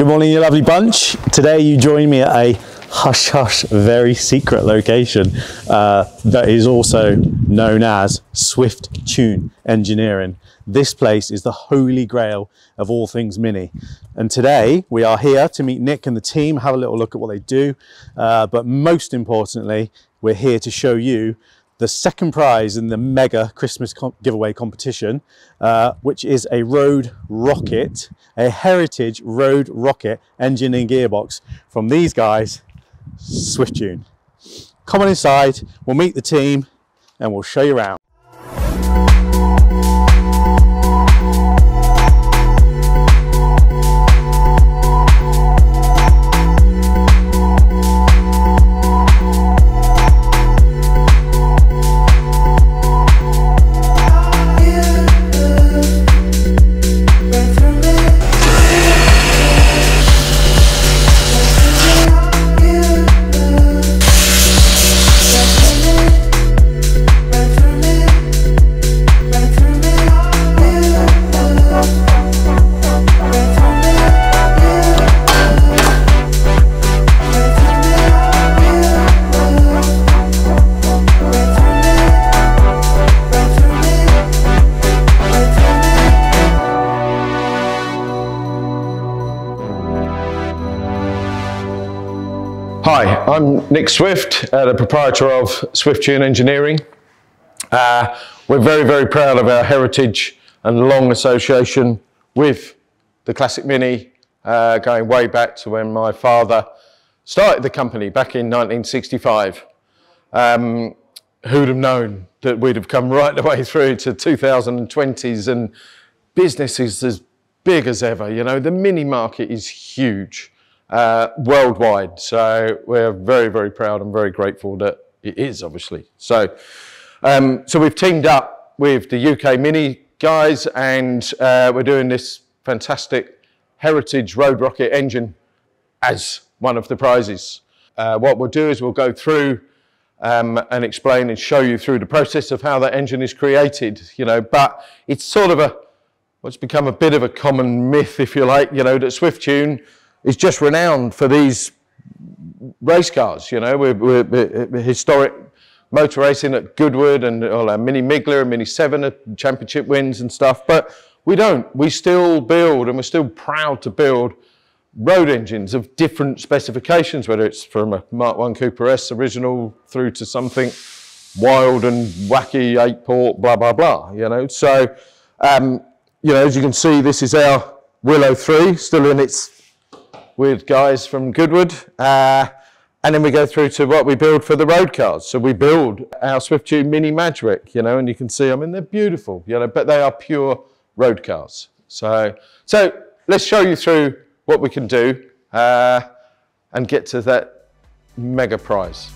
Good morning, you lovely bunch. Today you join me at a hush hush, very secret location uh, that is also known as Swiftune Engineering. This place is the holy grail of all things Mini. And today we are here to meet Nick and the team, have a little look at what they do. Uh, but most importantly, we're here to show you the second prize in the mega Christmas giveaway competition, uh, which is a road rocket, a heritage road rocket engine and gearbox from these guys, Swiftune. Come on inside, we'll meet the team and we'll show you around. Hi, I'm Nick Swift, uh, the proprietor of Swiftune Engineering. Uh, we're very, very proud of our heritage and long association with the Classic Mini, uh, going way back to when my father started the company back in 1965. Um, who'd have known that we'd have come right the way through to 2020s and business is as big as ever. You know, the mini market is huge uh, worldwide. So we're very, very proud and very grateful that it is, obviously. So, um, so we've teamed up with the UK Mini guys and uh, we're doing this fantastic Heritage Road Rocket engine as one of the prizes. Uh, what we'll do is we'll go through um, and explain and show you through the process of how that engine is created, you know, but it's sort of a, what's become a bit of a common myth, if you like, you know, that Swiftune is just renowned for these race cars. You know, we're, we're, we're historic motor racing at Goodwood and all our Mini Miglia and Mini 7 championship wins and stuff, but we don't. We still build and we're still proud to build road engines of different specifications, whether it's from a Mark 1 Cooper S original through to something wild and wacky, eight port, blah, blah, blah, you know. So, um, you know, as you can see, this is our Willow 3, still in its with guys from Goodwood. Uh, and then we go through to what we build for the road cars. So we build our Swiftune Mini Magic, you know, and you can see, I mean, they're beautiful, you know, but they are pure road cars. So, so let's show you through what we can do uh, and get to that mega prize.